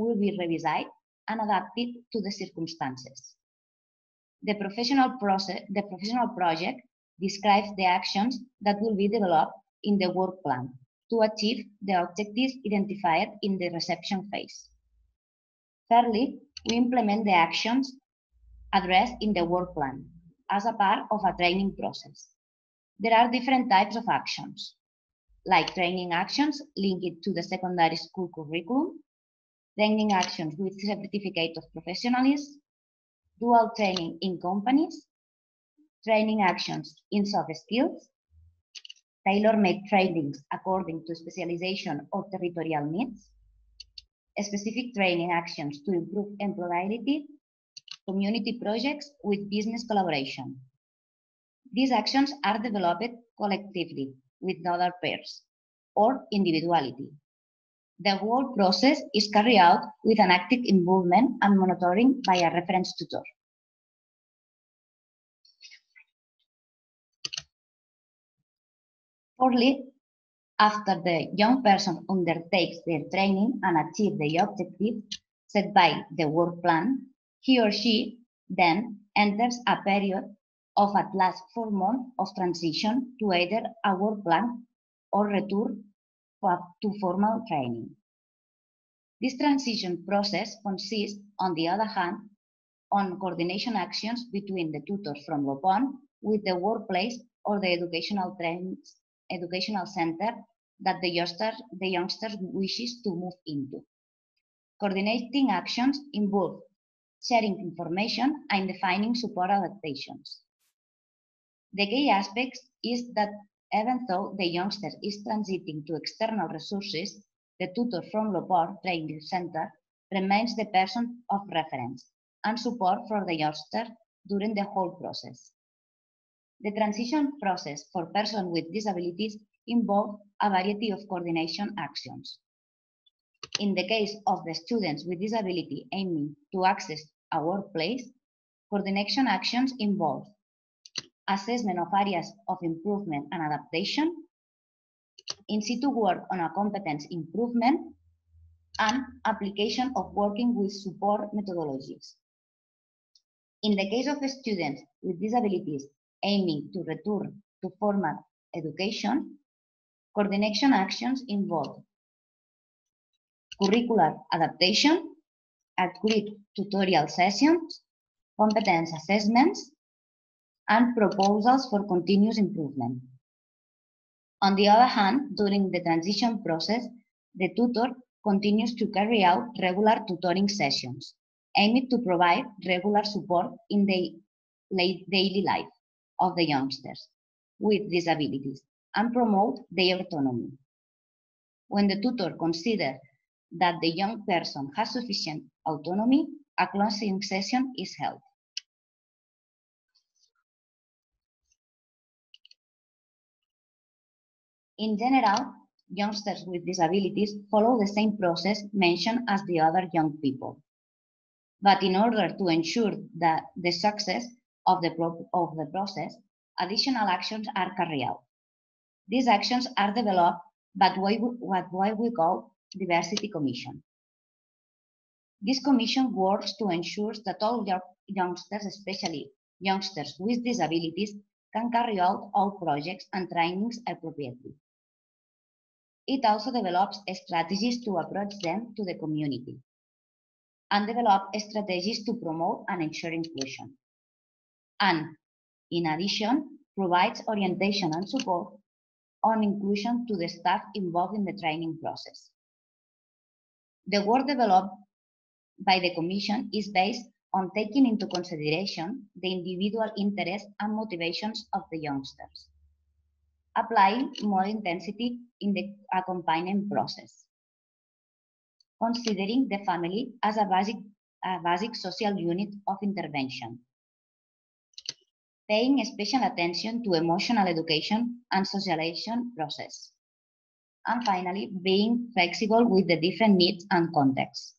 will be revised and adapted to the circumstances. The professional process, the professional project describes the actions that will be developed in the work plan to achieve the objectives identified in the reception phase. Thirdly, we implement the actions addressed in the work plan as a part of a training process. There are different types of actions, like training actions linked to the secondary school curriculum, training actions with certificate of professionalism, dual training in companies, training actions in soft skills, tailor-made trainings according to specialization or territorial needs, specific training actions to improve employability, community projects with business collaboration. These actions are developed collectively with other peers or individuality. The whole process is carried out with an active involvement and monitoring by a reference tutor. Fourthly, after the young person undertakes their training and achieves the objective set by the work plan, he or she then enters a period of at least four months of transition to either a work plan or return to formal training. This transition process consists, on the other hand, on coordination actions between the tutors from Lo Pont with the workplace or the educational trains educational center that the youngster, the youngster wishes to move into. Coordinating actions involve sharing information and defining support adaptations. The key aspect is that even though the youngster is transiting to external resources, the tutor from Lo Pont Training Center remains the person of reference and support for the youngster during the whole process. The transition process for persons with disabilities involves a variety of coordination actions. In the case of the students with disability aiming to access a workplace, coordination actions involve assessment of areas of improvement and adaptation, in situ work on a competence improvement, and application of working with support methodologies. In the case of students with disabilities aiming to return to formal education, coordination actions involve curricular adaptation, agreed tutorial sessions, competence assessments, and proposals for continuous improvement. On the other hand, during the transition process, the tutor continues to carry out regular tutoring sessions, aimed to provide regular support in the daily life of the youngsters with disabilities and promote their autonomy. When the tutor considers that the young person has sufficient autonomy, a closing session is held. In general, youngsters with disabilities follow the same process mentioned as the other young people. But in order to ensure that the success of the, of the process, additional actions are carried out. These actions are developed by what we call Diversity Commission. This commission works to ensure that all youngsters, especially youngsters with disabilities, can carry out all projects and trainings appropriately. It also develops strategies to approach them to the community and develop strategies to promote and ensure inclusion and, in addition, provides orientation and support on inclusion to the staff involved in the training process. The work developed by the Commission is based on taking into consideration the individual interests and motivations of the youngsters, applying more intensity in the accompanying process, considering the family as a basic, a basic social unit of intervention, paying special attention to emotional education and socialization process. And finally, being flexible with the different needs and contexts.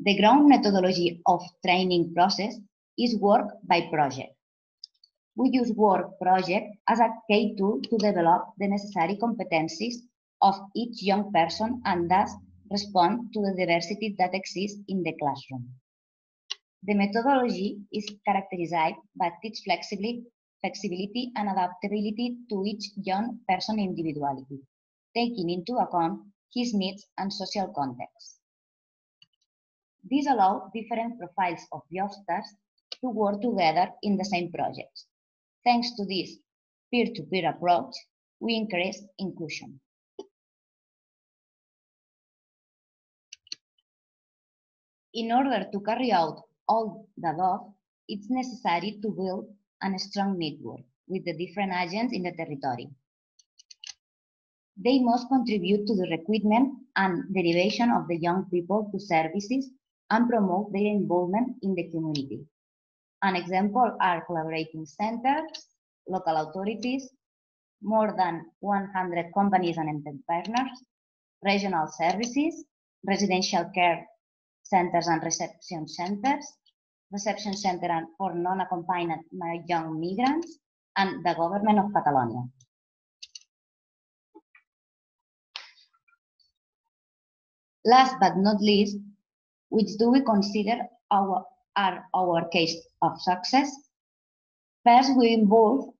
The ground methodology of training process is work by project. we use Work project as a key tool to develop the necessary competencies of each young person and thus respond to the diversity that exists in the classroom. The methodology is characterized by its flexibility, and adaptability to each young person individuality, taking into account his needs and social context. These allow different profiles of youngsters to work together in the same projects. Thanks to this peer-to-peer -peer approach, we increase inclusion. In order to carry out all the above, it's necessary to build a strong network with the different agents in the territory. They must contribute to the recruitment and derivation of the young people to services and promote their involvement in the community. An example are collaborating centers, local authorities, more than 100 companies and entrepreneurs, regional services, residential care centers and reception centers, reception center for non-accompanied young migrants, and the government of Catalonia. Last but not least, which do we consider our, are our case of success? First, we involve,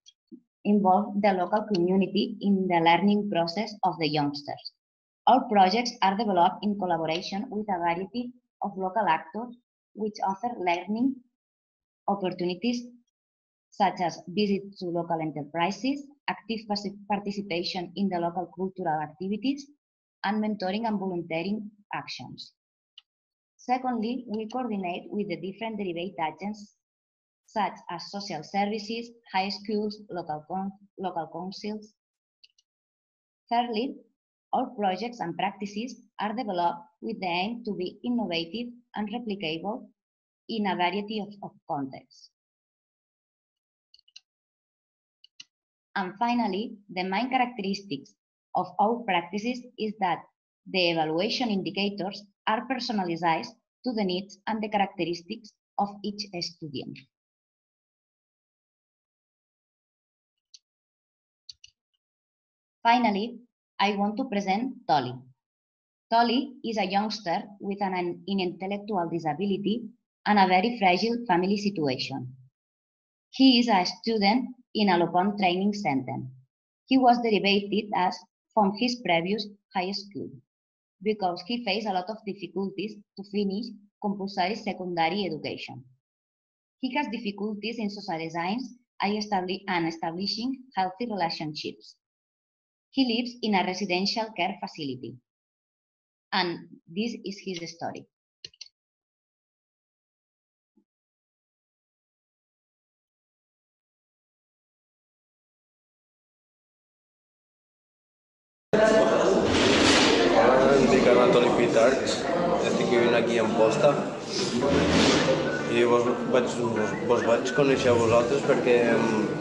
involve the local community in the learning process of the youngsters. Our projects are developed in collaboration with a variety of local actors which offer learning opportunities such as visits to local enterprises, active participation in the local cultural activities, and mentoring and volunteering actions. Secondly, we coordinate with the different derivate agents such as social services, high schools, local, local councils. Thirdly, all projects and practices are developed with the aim to be innovative and replicable in a variety of, of contexts. And finally, the main characteristics of our practices is that the evaluation indicators are personalized to the needs and the characteristics of each student. Finally, I want to present Tolly. Tolly is a youngster with an, intellectual disability and a very fragile family situation. He is a student in a Lo Pont training center. He was derivated as from his previous high school because he faced a lot of difficulties to finish compulsory secondary education. He has difficulties in social socializing and establishing healthy relationships. He lives in a residential care facility. And this is his story. Dic Anatoli Pitarch, estic vivint aquí en Posta i vos vaig, vos, vos vaig conèixer a vosaltres perquè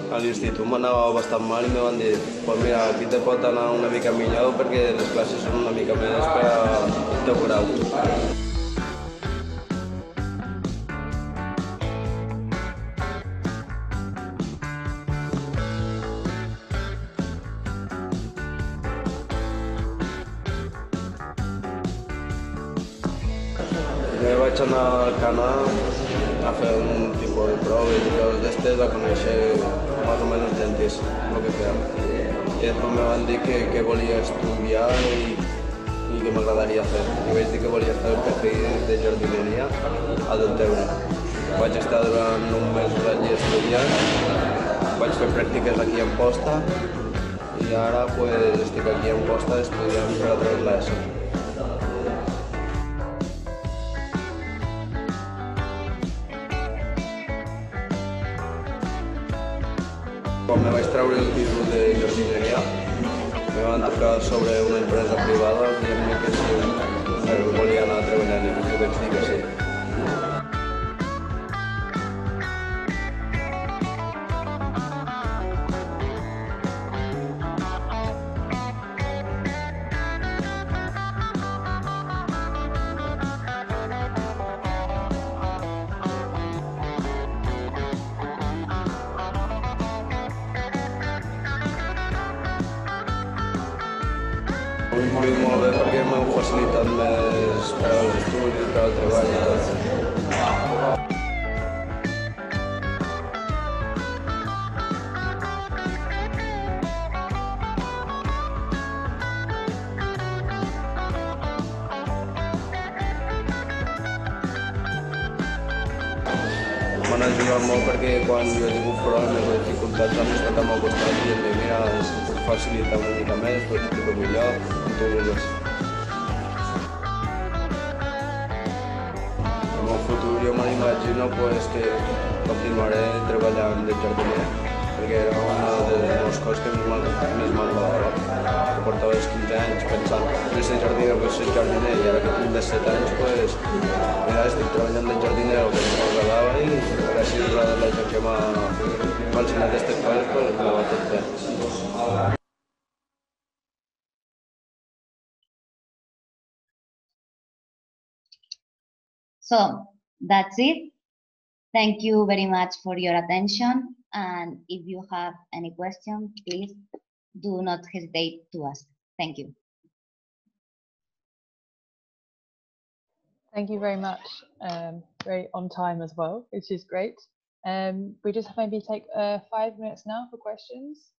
a l'institut m'anava bastant mal i me van dir pues mira, aquí te pot anar una mica millor perquè les classes són una mica més per al teu grau. Anar al Canà a fer un tipus de proves i coses d'estes a conèixer més o menys gentis, el que feien. I després me van dir que, que volia estudiar i, i que m'agradaria fer. I vaig dir que volia fer el perfil de jardineria a Deltebre. Vaig estar durant un mes allí estudiant, vaig fer pràctiques aquí en Posta i ara pues, estic aquí en Posta estudiant per a treure l'ESO. Me vaig treure el títol de jardineria, me van tocar sobre una empresa privada dient-me que si volia anar en el vaig dir que sí. Perquè m'han facilitat més per als estudis, per al treball i tot. M'han ajudat molt perquè quan jo he tingut problemes o dificultats han estat al meu costat i em diuen, mira, si l'imagino pues, que continuaré treballant de jardiner perquè era una de les coses que més m'ag- més m'agradava. Que portava els 15 anys pensant que ser jardiner vull ser jardiner i ara que tinc 17 anys pues, mira, estic treballant de jardiner el que m'agradava i gràcies a la gent que m'ha ensenyat aquestes coses pues, me va tot bé. So that's it. Thank you very much for your attention. And if you have any questions, please do not hesitate to ask. Thank you. Thank you very much. Um, very on time as well, which is great. Um, we just maybe take uh, five minutes now for questions.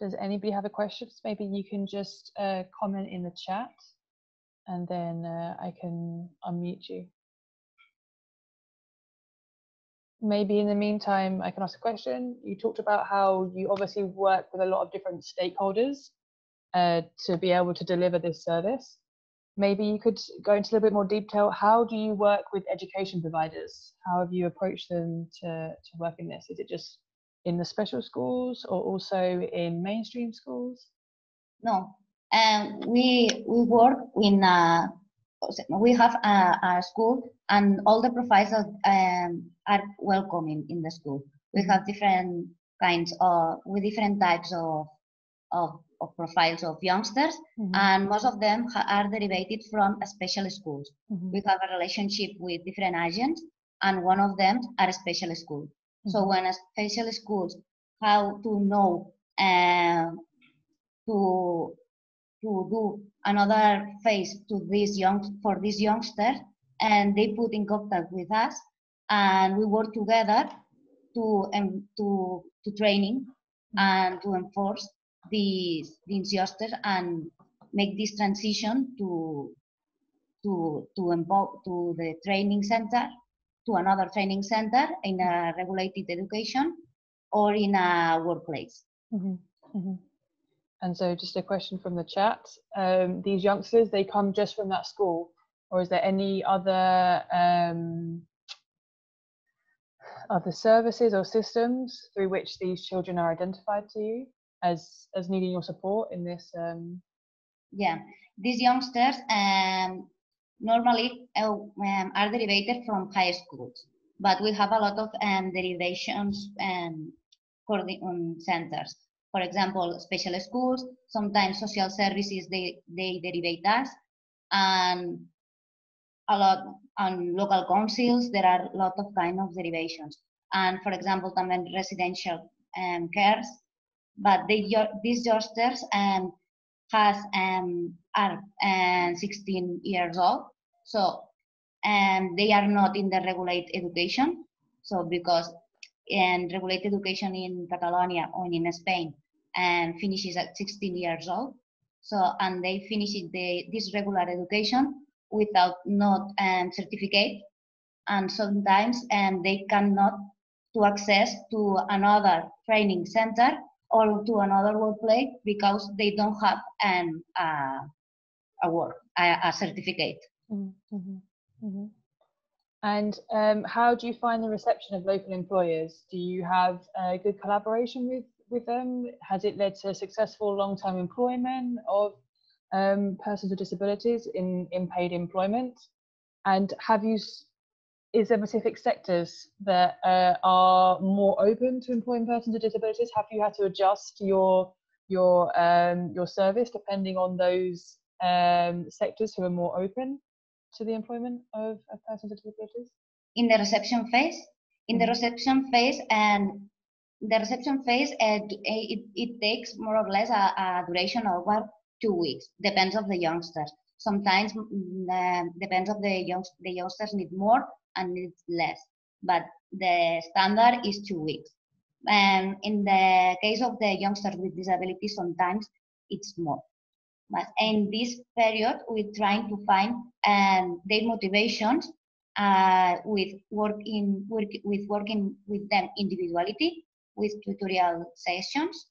Does anybody have a question? Maybe you can just uh, comment in the chat and then uh, I can unmute you. Maybe in the meantime, I can ask a question. You talked about how you obviously work with a lot of different stakeholders uh, to be able to deliver this service maybe you could go into a little bit more detail. How do you work with education providers? How have you approached them to, to work in this? Is it just in the special schools or also in mainstream schools? No, um, we we work in a, we have a, a school and all the profiles um, are welcoming in the school. We have different kinds of with different types of of, of profiles of youngsters Mhm, and most of them ha- are derived from special schools. mhm, We have a relationship with different agents and one of them are special schools. So mhm, when a special schools how to know uh, to to do another phase to this young for this youngster and they put in contact with us and we work together to um, to to training and to enforce these these youngsters and make this transition to to to empo- to the training center to another training center in a regulated education or in a workplace. mhm, mhm. And so, just a question from the chat: um, These youngsters, they come just from that school, or is there any other um, other services or systems through which these children are identified to you as as needing your support in this? Um, Yeah, these youngsters um, normally uh, um, are derived from high schools, but we have a lot of um, derivations um, centers. For example, special schools, sometimes social services, they, they derivate us, and a lot on local councils, there are a lot of kind of derivations. And for example, también residential um, cares, but they, these youngsters um, has um, are um, 16 years old, so and they are not in the regulated education. So because in regulated education in Catalonia or in Spain and finishes at 16 years old, so and they finish the this regular education without not um, certificate, and sometimes and they cannot to access to another training center or to another workplace because they don't have an uh, a work a, a certificate. mhm, mhm, mhm. And um, how do you find the reception of local employers? Do you have a good collaboration with with them? Has it led to successful long-term employment of um, persons with disabilities in in paid employment? And have you is there specific sectors that uh, are more open to employing persons with disabilities? Have you had to adjust your your um, your service depending on those um, sectors who are more open to the employment of, of persons with disabilities? in the reception phase. In the Mhm. reception phase, and the reception phase, uh, eh, it, it takes more or less a, a duration of one, two weeks. Depends of the youngsters. Sometimes uh, depends of the young the youngsters need more and need less, but the standard is two weeks. And in the case of the youngsters with disabilities, sometimes it's more. But in this period, we're trying to find um, their motivations uh, with working work, with working with them individuality with tutorial sessions,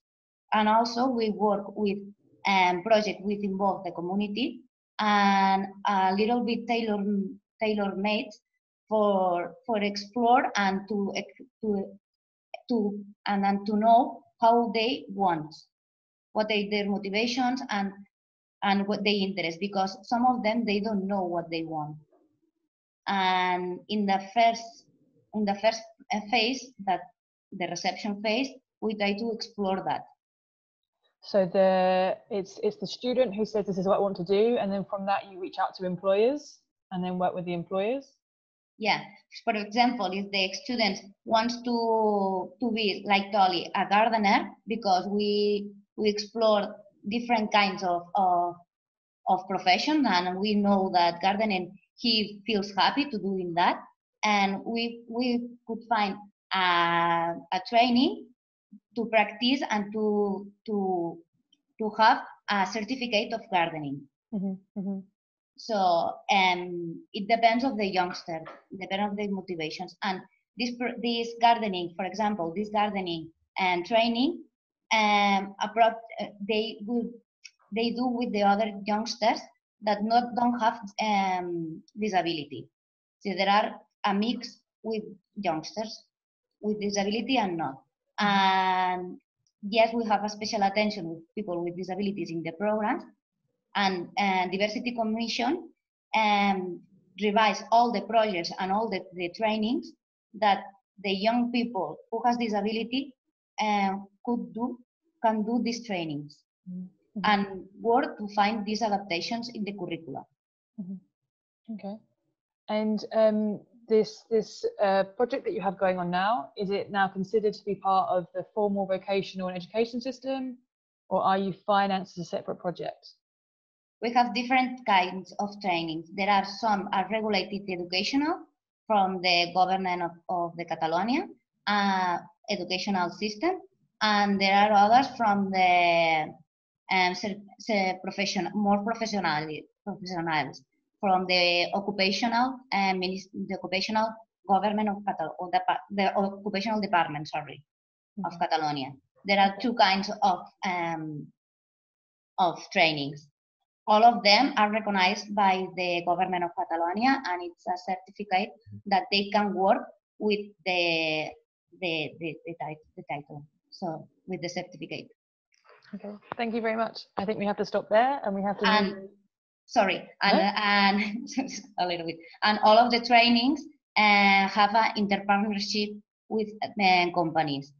and also we work with um, project which involve the community and a little bit tailor tailor made for for explore and to to to and, and to know how they want what they their motivations and and what they interest because some of them they don't know what they want. And in the first in the first uh, phase that the reception phase we try to explore that so the it's it's the student who says this is what I want to do, and then from that you reach out to employers and then work with the employers. Yeah. For example, if the student wants to to be like Dolly, a gardener, because we we explore different kinds of of, of profession, and we know that gardening he feels happy to doing that, and we we could find a, a training to practice and to to to have a certificate of gardening. Mm-hmm, mm-hmm. So um, it depends of the youngster, depends of the motivations. And this this gardening, for example, this gardening and training, um, they will they do with the other youngsters that not don't have um, disability. So there are a mix with youngsters with disability and not. And yes, we have a special attention with people with disabilities in the programs. And, and Diversity Commission um, revise all the projects and all the, the trainings that the young people who has disability um, could do, can do these trainings mm -hmm. and work to find these adaptations in the curricula. Mm -hmm. Okay. And um, this this uh, project that you have going on now is it now considered to be part of the formal vocational and education system or are you financed as a separate project? We have different kinds of trainings. There are some are regulated educational from the government of, of the catalonia uh, educational system and there are others from the um, professional more professional professionals from the occupational uh, the occupational government of Catalan or the, the occupational department, sorry, mm-hmm. of Catalonia. There are two kinds of um, of trainings. All of them are recognized by the government of Catalonia, and it's a certificate that they can work with the the the, the, the title. So with the certificate. Okay, thank you very much. I think we have to stop there, and we have to. And, sorry, and, and a little bit. And all of the trainings uh, have an interpartnership with uh, companies.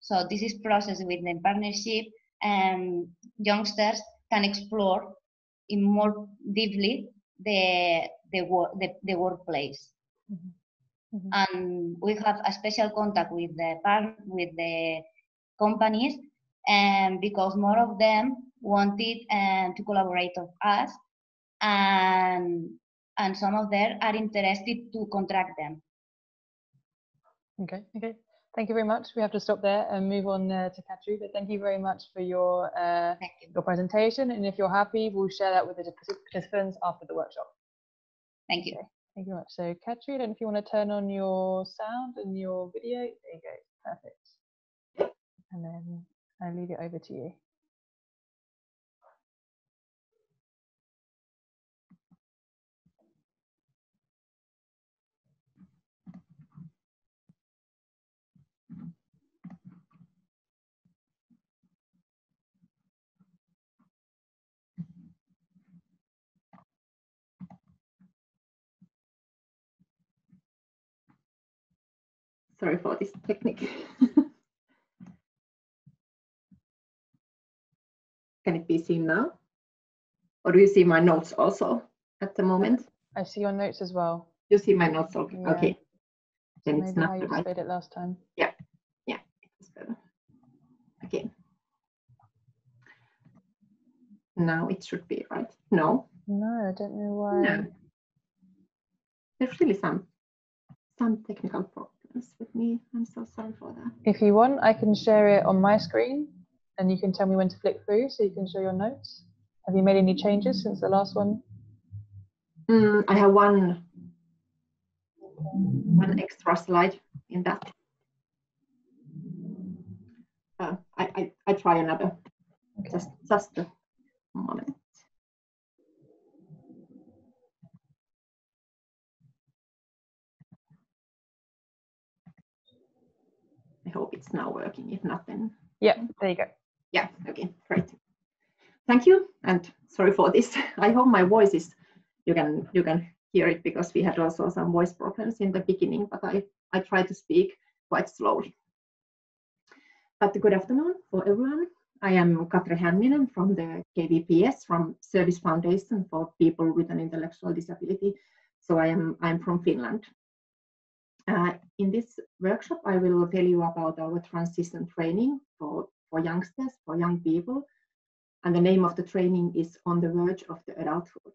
So this is process with the partnership and youngsters can explore in more deeply the the work the, the workplace. Mm -hmm. Mm -hmm. And we have a special contact with the part with the companies and because more of them wanted uh, to collaborate with us and and some of them are interested to contract them. Okay, okay. Thank you very much. We have to stop there and move on uh, to Katri, but thank you very much for your uh, you. your presentation. And if you're happy, we'll share that with the participants after the workshop. Thank you. Okay. Thank you very much. So Katri, I don't know if you want to turn on your sound and your video. There you go. Perfect. And then I'll leave it over to you. Sorry for this technique. Can it be seen now? Or do you see my notes also at the moment? I see your notes as well. You see my notes, okay. Yeah. okay. Then Maybe it's not how you right. it last time. Yeah, yeah, it was better. Okay. Now it should be right. No, No, I don't know why. No. there's really some some technical problems with me. I'm so sorry for that. If you want, I can share it on my screen and you can tell me when to flick through so you can show your notes. Have you made any changes since the last one? Mm, I have one one extra slide in that. Uh, I, I I try another. Okay. Just just a moment. Hope it's now working. If not, then Yeah, there you go. yeah, okay, great. Thank you, and sorry for this. I hope my voice is you can you can hear it because we had also some voice problems in the beginning, but I I try to speak quite slowly. But good afternoon for everyone. I am Katri Hänninen from the KVPS, from Service Foundation for People with an Intellectual Disability. So I am I'm from Finland. In this workshop, I will tell you about our transition training for, for youngsters, for young people. And the name of the training is On the Verge of the Adulthood.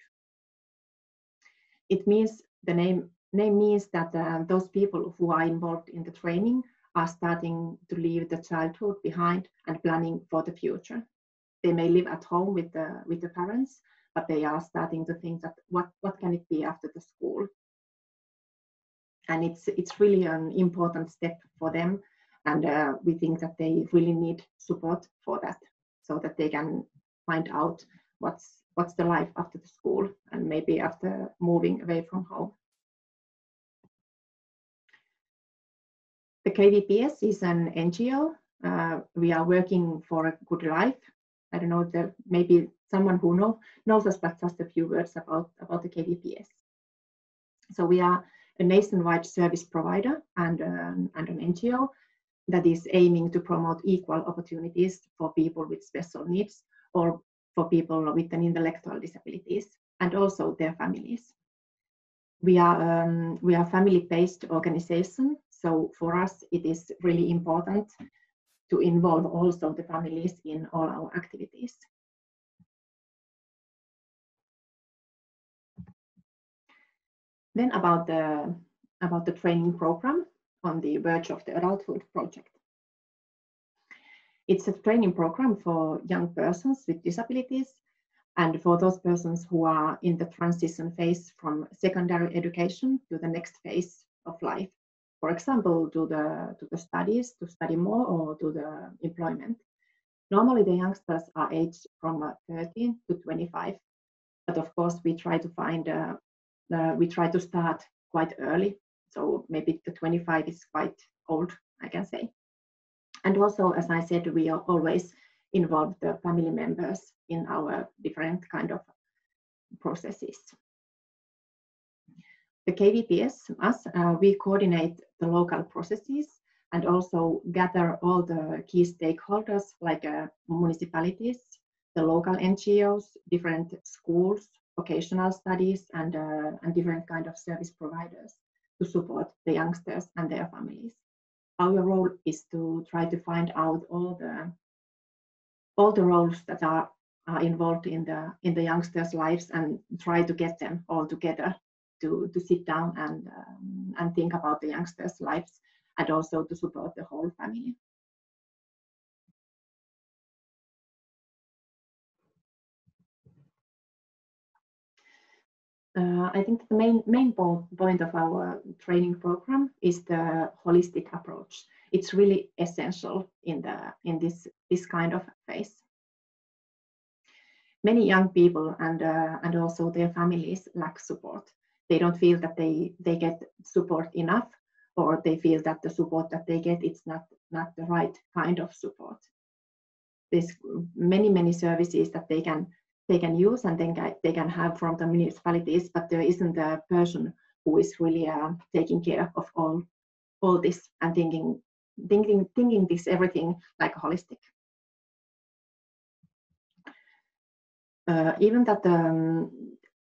It means, the name, name means that uh, those people who are involved in the training are starting to leave the childhood behind and planning for the future. They may live at home with the, with the parents, but they are starting to think that what, what can it be after the school? And it's it's really an important step for them. And uh, we think that they really need support for that so that they can find out what's what's the life after the school and maybe after moving away from home. The kvps is an ngo uh, we are working for a good life. I don't know there maybe someone who know, knows us but just a few words about about the kvps so we are a nationwide service provider and, um, and an NGO that is aiming to promote equal opportunities for people with special needs or for people with an intellectual disabilities and also their families. We are um, we are family-based organization, so for us it is really important to involve also the families in all our activities. Then about the about the training program on the verge of the adulthood project. It's a training program for young persons with disabilities and for those persons who are in the transition phase from secondary education to the next phase of life. For example, to the to the studies, to study more, or to the employment. Normally, the youngsters are aged from uh, 13 to 25, but of course, we try to find uh, uh, we try to start quite early. So maybe the 25 is quite old, I can say. And also, as I said, we are always involve the family members in our different kind of processes. The KVPS, us, uh, we coordinate the local processes and also gather all the key stakeholders like uh, municipalities, the local NGOs, different schools, vocational studies and, uh, and different kind of service providers to support the youngsters and their families. Our role is to try to find out all the all the roles that are, are involved in the in the youngsters' lives and try to get them all together to, to sit down and um, and think about the youngsters' lives and also to support the whole family. Uh, I think the main main point of our training program is the holistic approach. It's really essential in the in this this kind of phase. Many young people and uh, and also their families lack support. They don't feel that they they get support enough, or they feel that the support that they get it's not not the right kind of support. There's many many services that they can they can use and then they can have from the municipalities, but there isn't a person who is really uh, taking care of all all this and thinking thinking thinking this everything like holistic. Uh, even that um,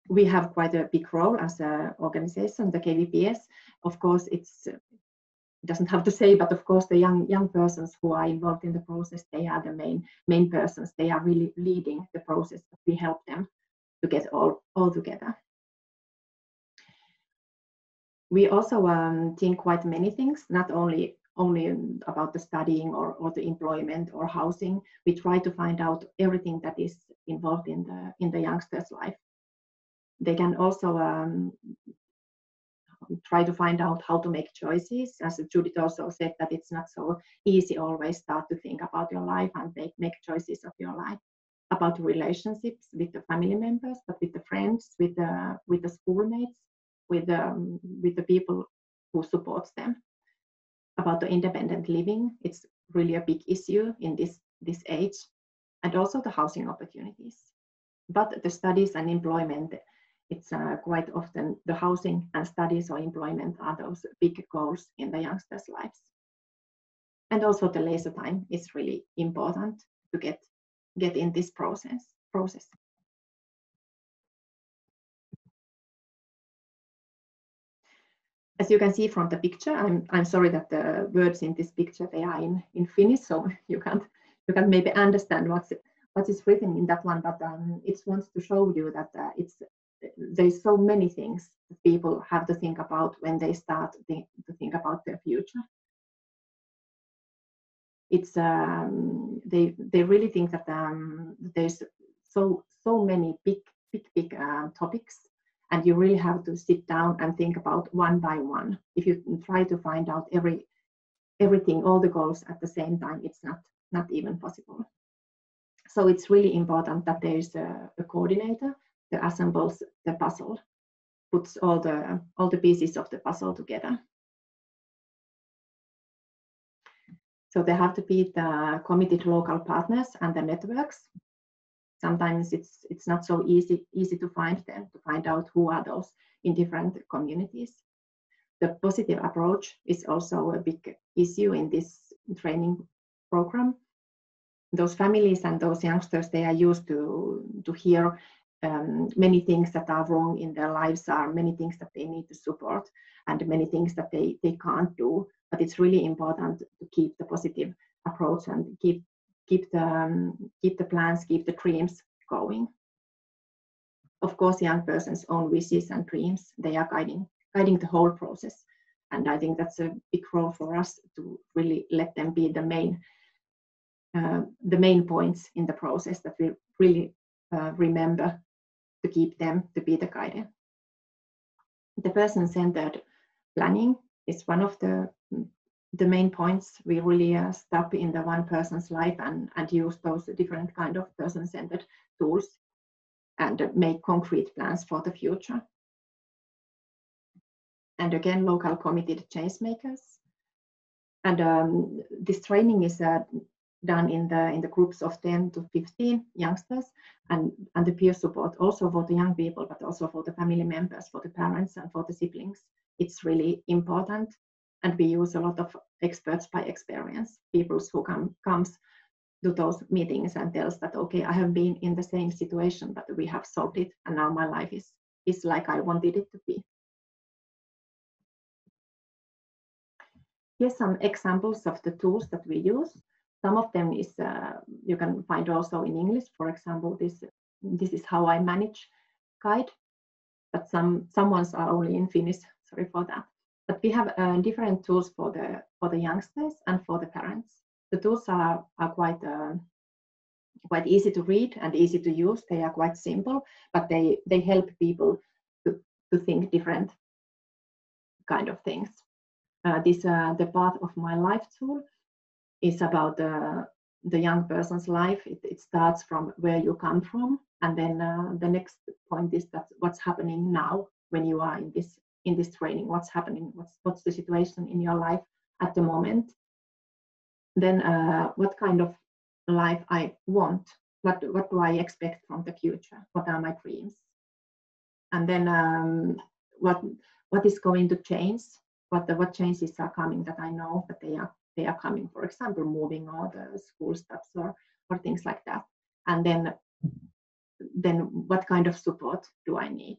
we have quite a big role as an organization, the KVPS. Of course, it's doesn't have to say, but of course the young young persons who are involved in the process, they are the main main persons. They are really leading the process. We help them to get all all together. We also um, think quite many things, not only only about the studying or, or the employment or housing. We try to find out everything that is involved in the in the youngster's life. They can also um, try to find out how to make choices. As Judit also said, that it's not so easy always start to think about your life and make, make choices of your life about relationships with the family members, but with the friends, with the with the schoolmates, with the um, with the people who supports them. About the independent living, it's really a big issue in this this age, and also the housing opportunities. But the studies and employment it's uh, quite often the housing and studies or employment are those big goals in the youngsters' lives. And also the leisure time is really important to get, get in this process. process. As you can see from the picture, I'm, I'm sorry that the words in this picture, they are in, in Finnish, so you can't, you can maybe understand what's, what is written in that one, but um, it wants to show you that uh, it's there's so many things people have to think about when they start to think about their future. It's um, they they really think that um, there's so so many big big big uh, topics, and you really have to sit down and think about one by one. If you try to find out every everything, all the goals at the same time, it's not not even possible. So it's really important that there is a, a coordinator that assembles the puzzle, puts all the all the pieces of the puzzle together. So they have to be the committed local partners and the networks. Sometimes it's it's not so easy easy to find them to find out who are those in different communities. The positive approach is also a big issue in this training program those families and those youngsters they are used to to hear um, many things that are wrong in their lives are many things that they need to support and many things that they, they can't do. But it's really important to keep the positive approach and keep keep the um, keep the plans, keep the dreams going. Of course, young person's own wishes and dreams they are guiding guiding the whole process, and I think that's a big role for us to really let them be the main uh, the main points in the process that we really uh, remember to keep them to be the guidance. The person-centered planning is one of the the main points we really uh, stop in the one person's life and, and use those different kind of person-centered tools and make concrete plans for the future. And again, local committed change makers. And um, this training is uh, done in the in the groups of 10 to 15 youngsters and and the peer support also for the young people but also for the family members for the parents and for the siblings. It's really important and we use a lot of experts by experience people who come comes to those meetings and tells that okay i have been in the same situation but we have solved it and now my life is is like i wanted it to be. Here's some examples of the tools that we use some of them is uh, you can find also in English. For example, this this is how I manage guide, but some some ones are only in Finnish. Sorry for that. But we have uh, different tools for the for the youngsters and for the parents. The tools are are quite uh, quite easy to read and easy to use. They are quite simple, but they they help people to to think different kind of things. Uh, this uh, the path of my life tool is about the, the young person's life. It, it starts from where you come from, and then uh, the next point is that what's happening now when you are in this in this training. What's happening? What's what's the situation in your life at the moment? Then uh, what kind of life I want? What what do I expect from the future? What are my dreams? And then um, what what is going to change? What the what changes are coming that I know that they are they are coming, for example, moving or the school stuffs or, or things like that. And then, then what kind of support do I need?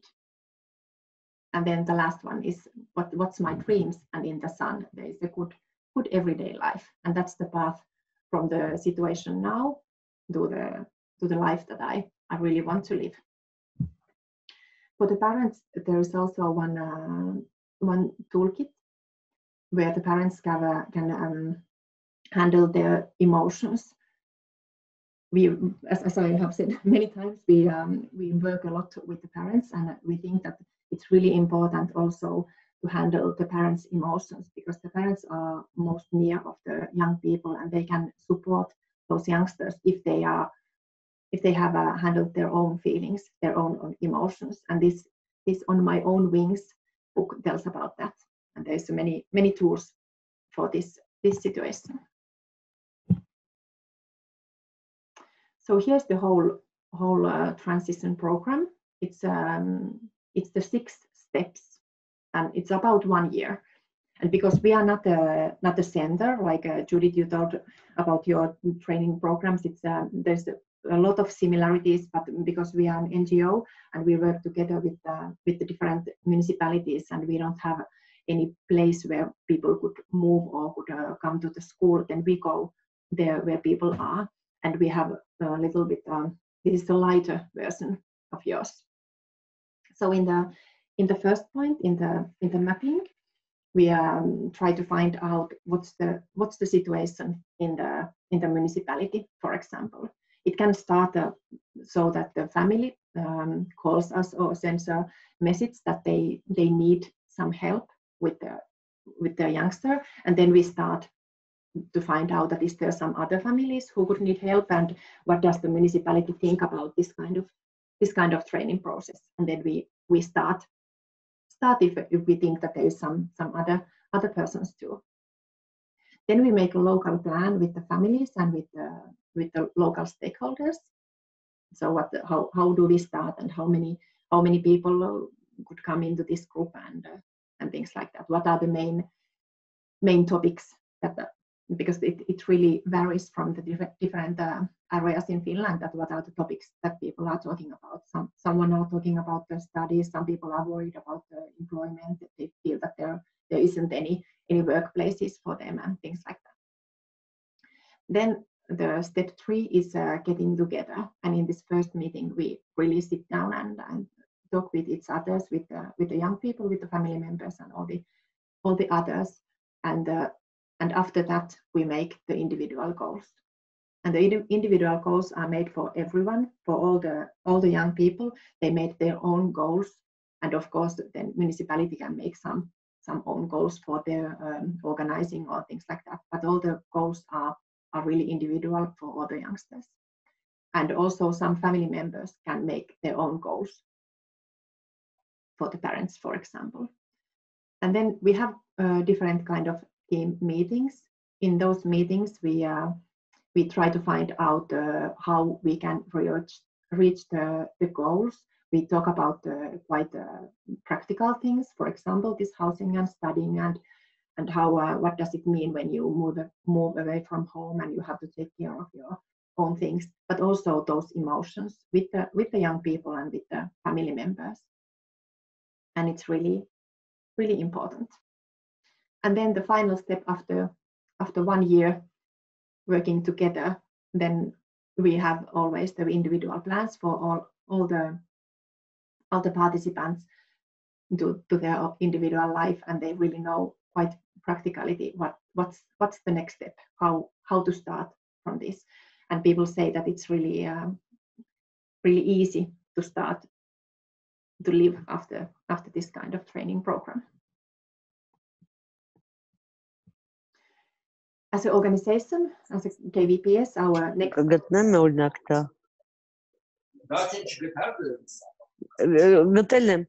And then the last one is what, what's my dreams? And in the sun, there is a good, good everyday life. And that's the path from the situation now to the, to the life that I, I really want to live. For the parents, there is also one, uh, one toolkit where the parents uh, can um, handle their emotions. We, as, as, I have said many times, we um, we work a lot with the parents, and we think that it's really important also to handle the parents' emotions because the parents are most near of the young people, and they can support those youngsters if they are if they have uh, handled their own feelings, their own emotions. And this this on my own wings book tells about that, and there's many many tools for this this situation. So here's the whole whole uh, transition program. It's um, it's the six steps, and it's about one year. And because we are not a not a center like uh, Judit, you talked about your training programs, it's uh, there's a, a, lot of similarities, but because we are an NGO and we work together with uh, with the different municipalities, and we don't have any place where people could move or could uh, come to the school, then we go there where people are. And we have a little bit um, this is the lighter version of yours. So in the in the first point in the in the mapping we um, try to find out what's the what's the situation in the in the municipality for example. It can start uh, so that the family um, calls us or sends a message that they they need some help with the with the youngster and then we start to find out that is there some other families who would need help and what does the municipality think about this kind of this kind of training process? And then we we start start if, if we think that there is some some other other persons too. Then we make a local plan with the families and with the with the local stakeholders. So what the, how how do we start and how many how many people could come into this group and uh, and things like that what are the main main topics that because it, it really varies from the different, different uh, areas in Finland that what are the topics that people are talking about. Some someone are talking about the studies, some people are worried about the employment, they feel that there there isn't any any workplaces for them and things like that. Then the step three is uh, getting together. And in this first meeting, we really sit down and, and talk with each others, with the, with the young people, with the family members, and all the all the others. And uh, and after that, we make the individual goals. And the individual goals are made for everyone, for all the all the young people. They made their own goals, and of course, then municipality can make some some own goals for their um, organizing or things like that. But all the goals are are really individual for all the youngsters. And also, some family members can make their own goals for the parents, for example. And then we have uh, different kind of team meetings. In those meetings, we uh, we try to find out uh, how we can reach reach the, the goals. We talk about uh, quite uh, practical things, for example, this housing and studying and and how uh, what does it mean when you move move away from home and you have to take care of your own things, but also those emotions with the with the young people and with the family members. And it's really really important. And then the final step after after one year working together, then we have always the individual plans for all all the all the participants to, to their individual life and they really know quite practicality what what's what's the next step how how to start from this and people say that it's really um, really easy to start to live after after this kind of training program as an organization, as a KVPS, our next. قطنا ونكتا قلت لهم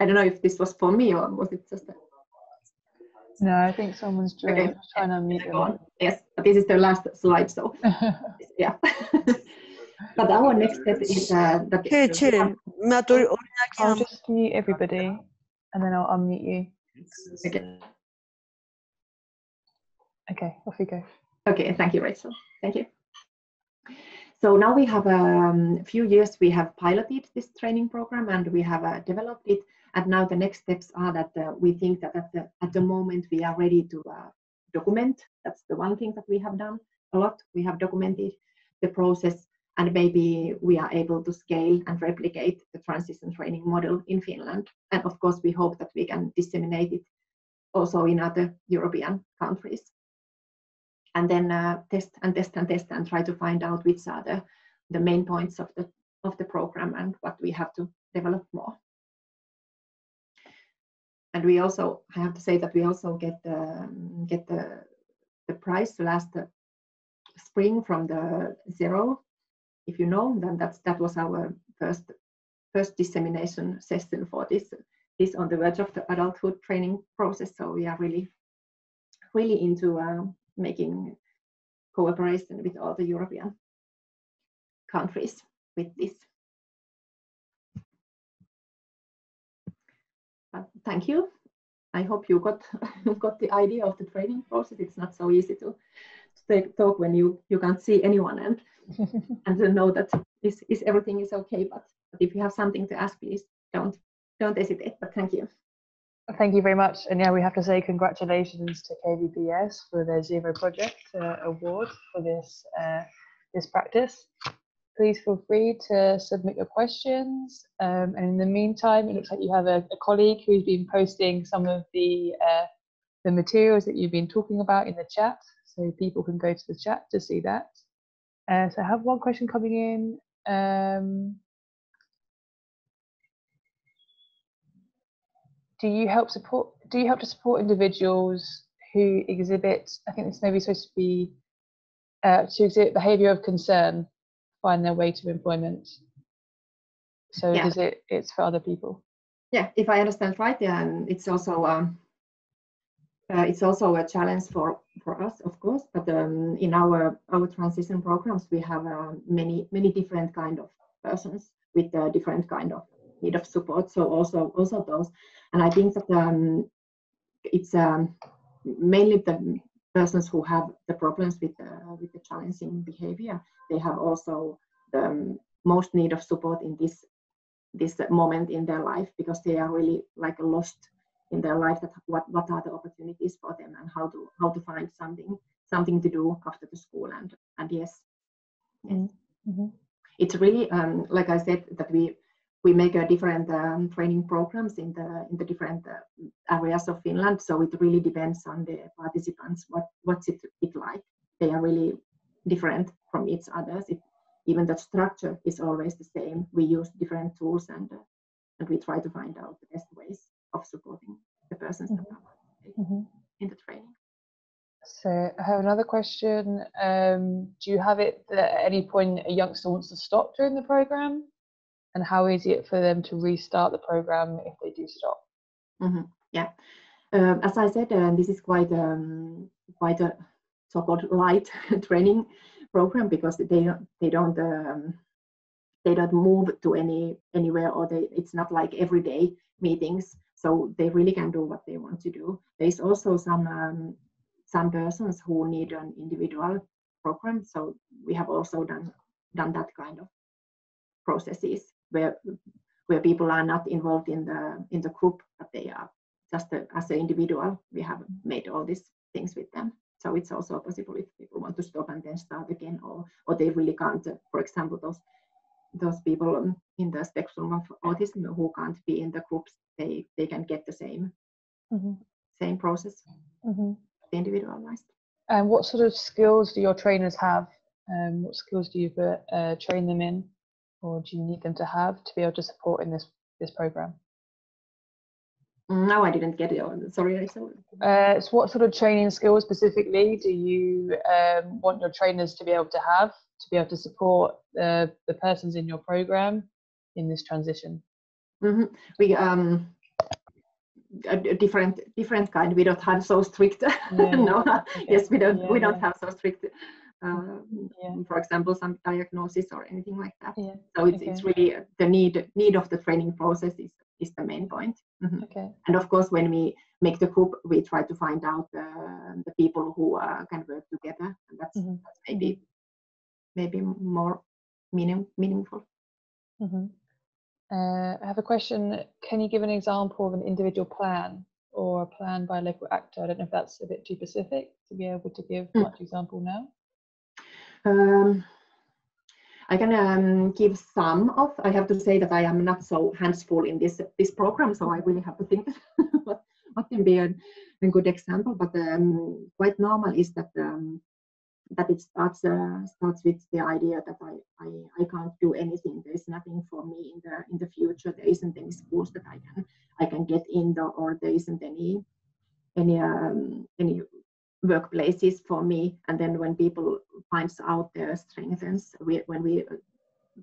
I don't know if this was for me or was it just. A... No, I think someone's doing, okay. trying to unmute them. Yes, but this is the last slide, so yeah. but our next step is uh, that. Che, che, ma I'll just mute everybody and then I'll unmute you. Okay. Okay, off you go. Okay, thank you, Rachel. Thank you. so now we have a um, few years we have piloted this training program and we have uh, developed it and now the next steps are that uh, we think that at the, at the moment we are ready to uh, document that's the one thing that we have done a lot we have documented the process and maybe we are able to scale and replicate the transition training model in finland and of course we hope that we can disseminate it also in other european countries and then uh, test and test and test and try to find out which are the, the main points of the of the program and what we have to develop more. And we also I have to say that we also get the get the the prize last spring from the zero. If you know, then that's that was our first first dissemination session for this this on the verge of the adulthood training process. So we are really really into uh, making cooperation with all the European countries with this. But thank you. I hope you got got the idea of the training process. It's not so easy to, talk when you you can't see anyone and and to know that is is everything is okay. But, but if you have something to ask, please don't don't hesitate. But thank you. Thank you very much. And yeah, we have to say congratulations to KVPS for their Zero Project uh, award for this uh, this practice. Please feel free to submit your questions. Um, and in the meantime, it looks like you have a, a colleague who's been posting some of the uh, the materials that you've been talking about in the chat, so people can go to the chat to see that. Uh, so I have one question coming in. Um, do you help support do you help to support individuals who exhibit i think this may be supposed to be uh, to exhibit behavior of concern find their way to employment so Yeah. is it it's for other people Yeah, if I understand right, um, it's also um, uh, it's also a challenge for for us, of course. But um, in our our transition programs, we have uh, many many different kind of persons with uh, different kind of need of support. So also also those, and I think that um, it's um, mainly the persons who have the problems with the with the challenging behavior. They have also the um, most need of support in this this moment in their life because they are really like lost in their life that what what are the opportunities for them and how to how to find something something to do after the school and and yes, yes. Mhm. it's really um, like i said that we we make a different um, training programs in the in the different uh, areas of finland so it really depends on the participants what what's it, it like they are really different from each others it, even the structure is always the same. We use different tools and uh, and we try to find out the best ways of supporting the persons that participating Mhm. in the training. so i have another question um, do you have it that at any point a youngster wants to stop during the program? And how easy it for them to restart the program if they do stop? Mhm, Yeah, Um, as I said, uh, this is quite um, quite a so-called light training program because they don't they don't um, they don't move to any anywhere or they it's not like everyday meetings so they really can do what they want to do. There's also some um, some persons who need an individual program. So we have also done done that kind of processes where where people are not involved in the in the group but they are just a, as an individual. We have made all these things with them. So it's also possible if people want to stop and then start again or or they really can't. For example those those people um, in the spectrum of autism who can't be in the groups they they can get the same Mhm. same process Mhm. individualized And what sort of skills do your trainers have? Um, what skills do you uh, train them in, or do you need them to have to be able to support in this this program? Mm, no i didn't get it Oh, sorry Rachel. Uh, so what sort of training skills specifically do you um, want your trainers to be able to have to be able to support uh, the persons in your program in this transition? Mhm. We um a different different kind. We don't have so strict. no, Okay. yes, we don't we don't yeah. have so strict. Uh, Yeah. For example, some diagnosis or anything like that. Yeah. So it's it's really the need need of the training process is is the main point. Mhm. Okay. And of course, when we make the group, we try to find out uh, the people who uh, can work together. And that's, Mhm. that's maybe maybe more meaning, meaningful. Mhm. Uh, I have a question. Can you give an example of an individual plan or a plan by a local actor? I don't know if that's a bit too specific to be able to give Mm. much example now. Um, I can um, give some of. I have to say that I am not so hands-full in this this program, so I really have to think what, what can be a, a good example. But um, quite normal is that um, that it starts uh, starts with the idea that I, I I can't do anything. There is nothing for me in the in the future. There isn't any schools that I can I can get in, the, or there isn't any any um, any workplaces for me and then when people finds out their strengths we, when we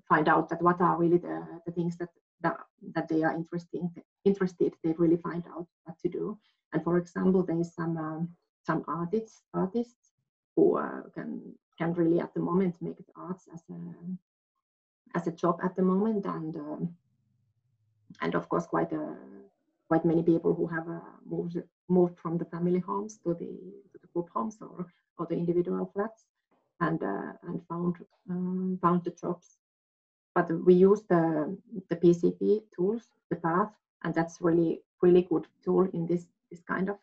find out that what are really the, the things that, that that they are interesting interested they really find out what to do and for example there is some um, some artists artists who uh, can can really at the moment make the arts as a as a job at the moment. And um, and of course quite a quite many people who have uh, moved moved from the family homes to the to the group homes or or the individual flats and uh, and found um, found the jobs. But we use the the pcp tools the path and that's really really good tool in this this kind of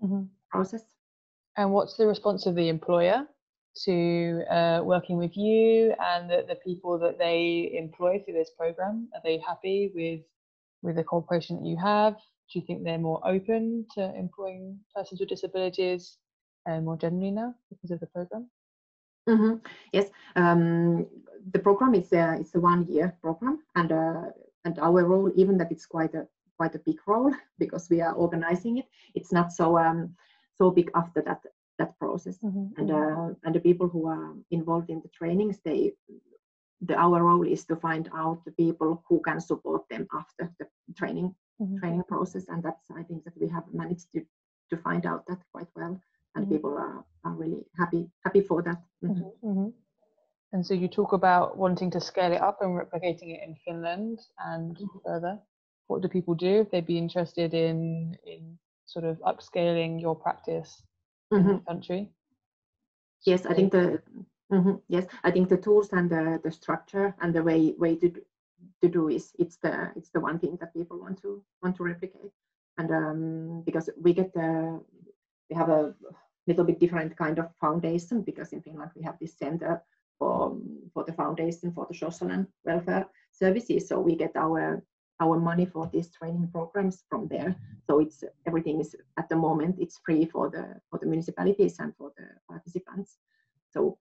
Mhm. process And what's the response of the employer to uh, working with you and the, the people that they employ through this program? Are they happy with with the cooperation that you have? Do you think they're more open to employing persons with disabilities uh, more generally now because of the program? hmm Yes, um, the program is a it's a one year program, and uh, and our role, even that it's quite a quite a big role because we are organizing it. It's not so um, so big after that that process, and uh, and the people who are involved in the trainings, they the our role is to find out the people who can support them after the training Mhm. training process, and that's I think that we have managed to to find out that quite well, and Mhm. people are, are really happy happy for that. Mhm. Mhm, mhm. And so you talk about wanting to scale it up and replicating it in Finland and further. What do people do if they'd be interested in in sort of upscaling your practice in Mhm. the country? Yes, I think the mhm, yes, I think the tools and the, the structure and the way way to do, to do is it's the it's the one thing that people want to want to replicate, and um, because we get the we have a little bit different kind of foundation because in Finland we have this center for for the foundation for the social and welfare services, so we get our our money for these training programs from there. So it's everything is at the moment it's free for the for the municipalities and for the participants. So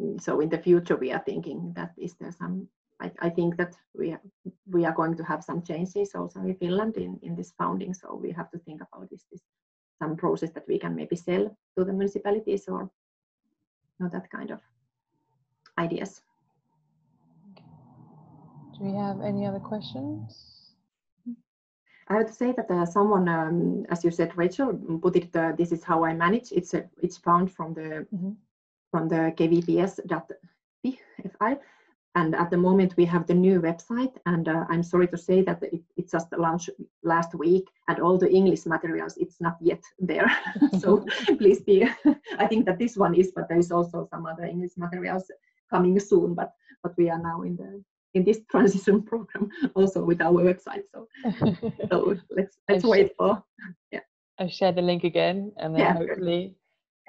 mm, so in the future we are thinking that is there some I, I think that we are, we are going to have some changes also in Finland in, in this founding. So we have to think about is this some process that we can maybe sell to the municipalities or you know, that kind of ideas. Do we have any other questions? I have to say that uh, someone, um, as you said, Rachel, put it. Uh, this is how I manage. It's a, it's found from the Mhm. from the kvps.fi, and at the moment we have the new website. And uh, I'm sorry to say that it, it just launched last week, and all the English materials it's not yet there. so please be. I think that this one is, but there is also some other English materials coming soon. But but we are now in the in this transition program also with our website. So so let's let's I've wait for yeah. I've shared the link again, and then Yeah, hopefully,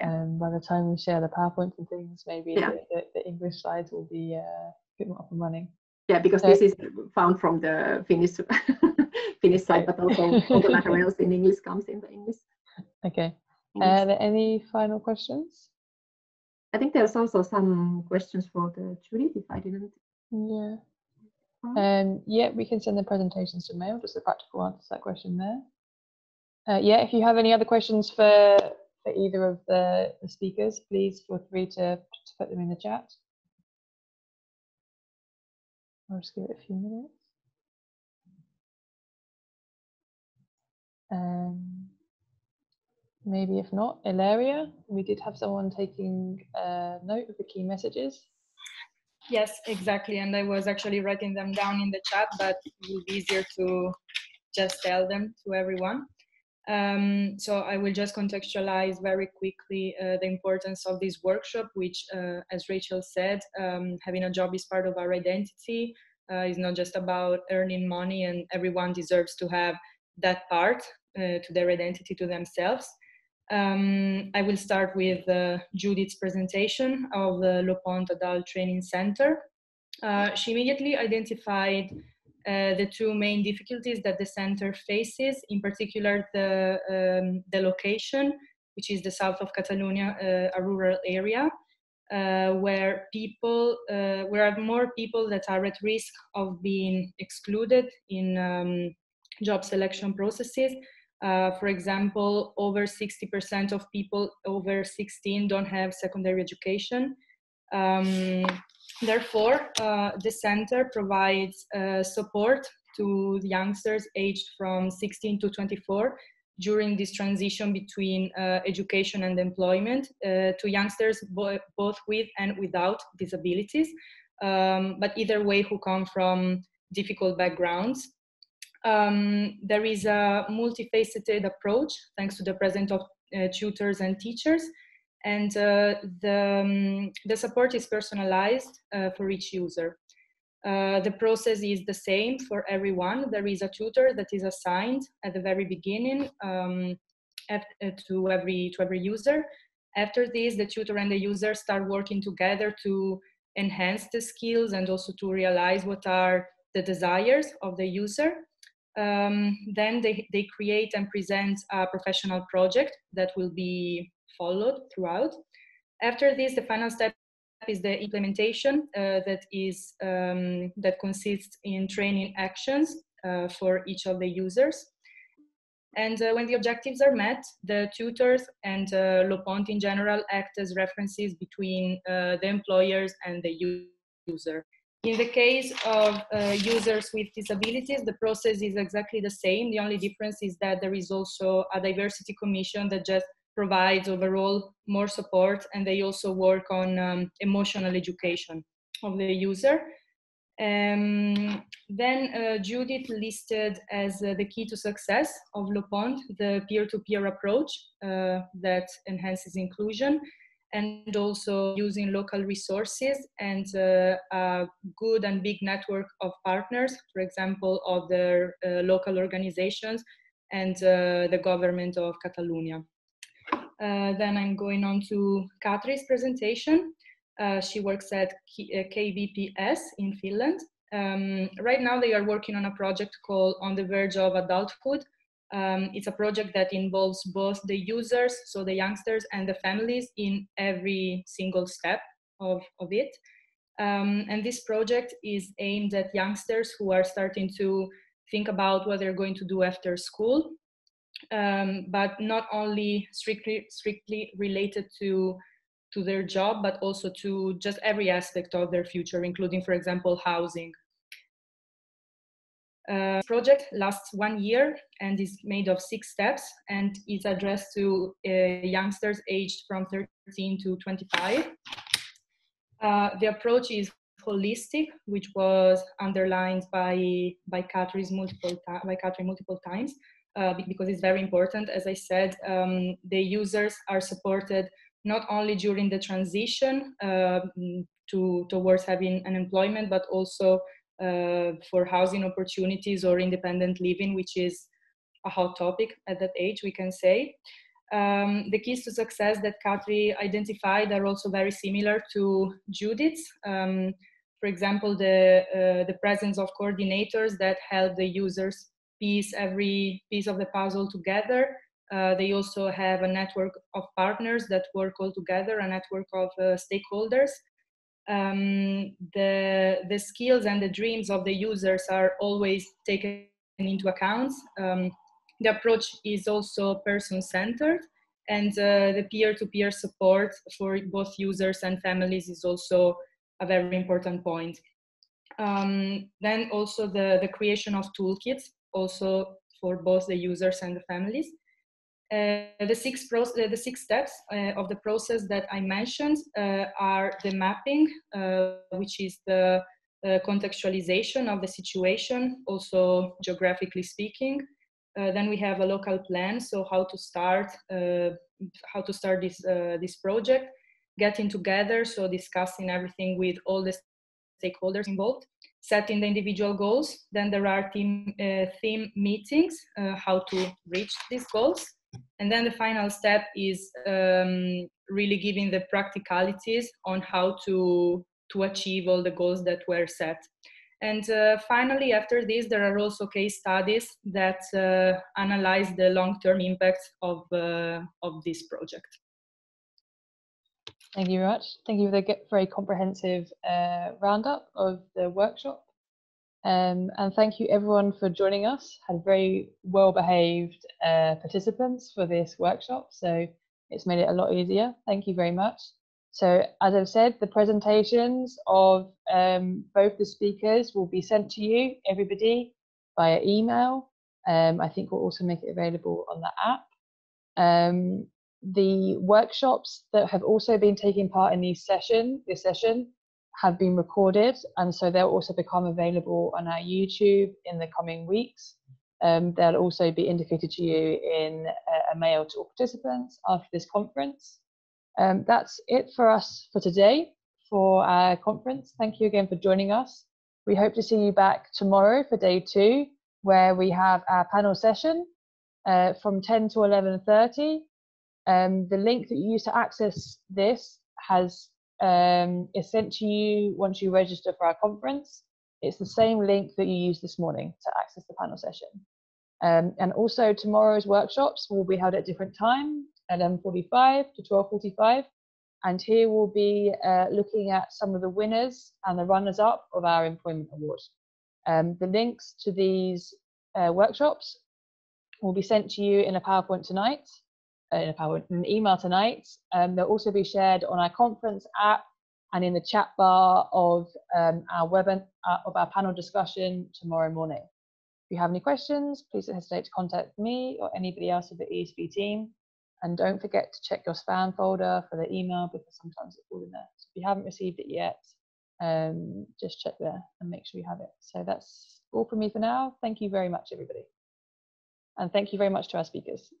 um, by the time we share the PowerPoint and things, maybe Yeah. the, the, the English slides will be uh, a bit more up and running. yeah because So- this is found from the Finnish Finnish side, but also all the materials in English comes in the English. Okay. Uh, are there any final questions? I think there's also some questions for the Judit if I didn't. Yeah. Right. Um, yeah, we can send the presentations to mail, just a practical answer to that question there. Uh, yeah, if you have any other questions for, for either of the, the speakers, please feel free to, to put them in the chat. I'll just give it a few minutes. Um, maybe if not, Ilaria, we did have someone taking uh, note of the key messages. Yes, exactly. And I was actually writing them down in the chat, but it will be easier to just tell them to everyone. Um, so I will just contextualize very quickly uh, the importance of this workshop, which, uh, as Rachel said, um, having a job is part of our identity. Uh, it's not just about earning money, and everyone deserves to have that part uh, to their identity to themselves. Um, I will start with uh, Judit's presentation of the Lo Pont Adult Training Center. Uh, she immediately identified uh, the two main difficulties that the center faces, in particular the, um, the location, which is the south of Catalonia, uh, a rural area, uh, where people, uh, where are more people that are at risk of being excluded in um, job selection processes. Uh, for example, over 60% of people over 16 don't have secondary education. Um, Therefore, uh, the center provides uh, support to youngsters aged from 16 to 24 during this transition between uh, education and employment uh, to youngsters bo both with and without disabilities, um, but either way who come from difficult backgrounds. Um, there is a multifaceted approach thanks to the presence of uh, tutors and teachers and uh, the, um, the support is personalized uh, for each user. Uh, the process is the same for everyone. There is a tutor that is assigned at the very beginning um, uh, to, every, to every user. After this, the tutor and the user start working together to enhance the skills and also to realize what are the desires of the user. Um, then they, they create and present a professional project that will be followed throughout. After this, the final step is the implementation uh, that is um, that consists in training actions uh, for each of the users. And uh, when the objectives are met, the tutors and uh, Lo Pont in general act as references between uh, the employers and the user. In the case of uh, users with disabilities, the process is exactly the same. The only difference is that there is also a diversity commission that just provides overall more support and they also work on um, emotional education of the user. Um, then uh, Judit listed as uh, the key to success of Lo Pont the peer-to-peer approach uh, that enhances inclusion and also using local resources and uh, a good and big network of partners, for example, of the uh, local organizations and uh, the government of Catalonia. Uh, then I'm going on to Katri's presentation. Uh, she works at KVPS uh, in Finland. Um, right now they are working on a project called On the Verge of Adulthood. Um, it's a project that involves both the users, so the youngsters and the families in every single step of, of it. Um, and this project is aimed at youngsters who are starting to think about what they're going to do after school um, but not only strictly strictly related to to their job, but also to just every aspect of their future, including, for example, housing. Uh, project lasts one year and is made of six steps and is addressed to uh, youngsters aged from 13 to 25. Uh, the approach is holistic, which was underlined by by Katri's multiple by Katri multiple times, uh, because it's very important. As I said, um, the users are supported not only during the transition uh, to towards having an employment, but also for housing opportunities or independent living, which is a hot topic at that age, we can say. Um, the keys to success that Katri identified are also very similar to Judit's. Um, for example, the, uh, the presence of coordinators that help the users piece every piece of the puzzle together. Uh, they also have a network of partners that work all together, a network of uh, stakeholders. Um, the, the skills and the dreams of the users are always taken into account. Um, the approach is also person-centered and uh, the peer-to-peer support for both users and families is also a very important point. Um, then also the, the creation of toolkits also for both the users and the families. Uh, the, six uh, the six steps uh, of the process that I mentioned are the mapping, which is the contextualization of the situation, also geographically speaking. Then we have a local plan, so how to start, how to start this this project, getting together, so discussing everything with all the stakeholders involved, setting the individual goals. Then there are team uh, theme meetings, uh, how to reach these goals, and then the final step is um, really giving the practicalities on how to to achieve all the goals that were set. And uh, finally, after this, there are also case studies that uh, analyze the long-term impact of, uh, of this project. Thank you very much. Thank you for the very comprehensive uh, roundup of the workshop. Um, and thank you everyone for joining us. Had very well-behaved uh, participants for this workshop, so it's made it a lot easier. Thank you very much. So as I've said, the presentations of um, both the speakers will be sent to you, everybody, via email. Um, I think we'll also make it available on the app. Um, the workshops that have also been taking part in these session, this session, have been recorded, and so they'll also become available on our YouTube in the coming weeks. Um, they'll also be indicated to you in a, a mail to all participants after this conference. Um, that's it for us for today for our conference. Thank you again for joining us. We hope to see you back tomorrow for day two, where we have our panel session uh, from 10 to 11.30. Um, the link that you use to access this has um, is sent to you once you register for our conference. It's the same link that you used this morning to access the panel session. Um, and also tomorrow's workshops will be held at different time 11.45 to 12.45. And here we'll be uh, looking at some of the winners and the runners up of our employment award. Um, the links to these uh, workshops will be sent to you in a PowerPoint tonight, in a PowerPoint, an email tonight. Um, they'll also be shared on our conference app and in the chat bar of um, our web uh, of our panel discussion tomorrow morning. If you have any questions, please don't hesitate to contact me or anybody else of the EASPD team. And don't forget to check your spam folder for the email because sometimes it's all in there. So if you haven't received it yet, um, just check there and make sure you have it. So that's all from me for now. Thank you very much, everybody. And thank you very much to our speakers.